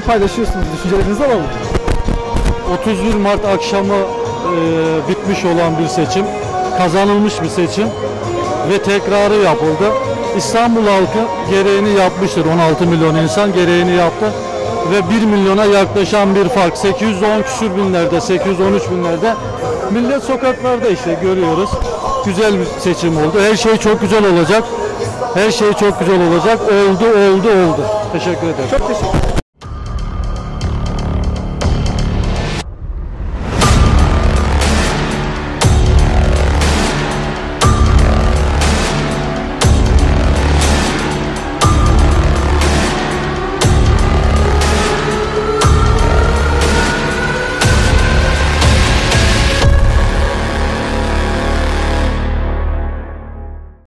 paylaşıyorsunuz. Düşüncelerinizi alalım. 31 Mart akşamı e, bitmiş olan bir seçim, kazanılmış bir seçim ve tekrarı yapıldı. İstanbul halkı gereğini yapmıştır. 16 milyon insan gereğini yaptı ve 1 milyona yaklaşan bir fark. 810 küsür binlerde, 813 binlerde millet sokaklarda işte görüyoruz. Güzel bir seçim oldu. Her şey çok güzel olacak. Her şey çok güzel olacak. Oldu, oldu, oldu. Teşekkür ederim. Çok teşekkür ederim.